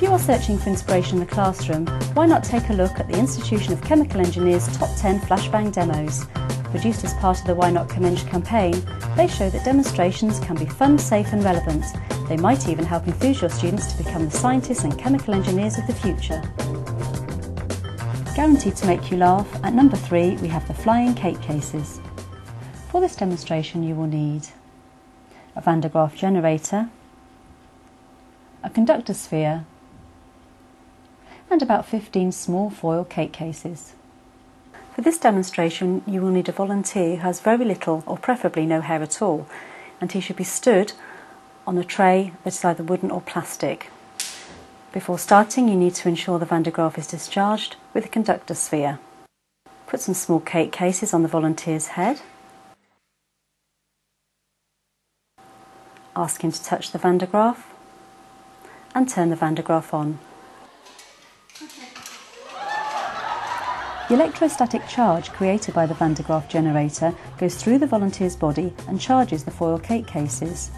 you are searching for inspiration in the classroom, why not take a look at the Institution of Chemical Engineers Top 10 Flashbang Demos. Produced as part of the Why Not Chem Eng campaign, they show that demonstrations can be fun, safe and relevant. They might even help enthuse your students to become the scientists and chemical engineers of the future. Guaranteed to make you laugh, at number 3 we have the flying cake cases. For this demonstration you will need a Van de Graaff generator, a conductor sphere and about 15 small foil cake cases. For this demonstration you will need a volunteer who has very little or preferably no hair at all and he should be stood on a tray that is either wooden or plastic. Before starting you need to ensure the Van de Graaff is discharged with a conductor sphere. Put some small cake cases on the volunteer's head. Ask him to touch the Van de Graaff and turn the Van de Graaff on. The electrostatic charge created by the Van de Graaff generator goes through the volunteer's body and charges the foil cake cases.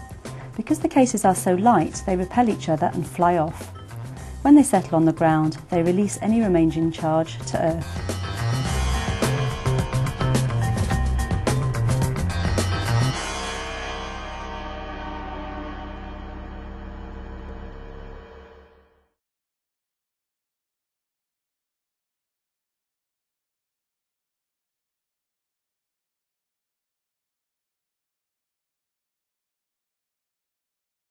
Because the cases are so light, they repel each other and fly off. When they settle on the ground, they release any remaining charge to Earth.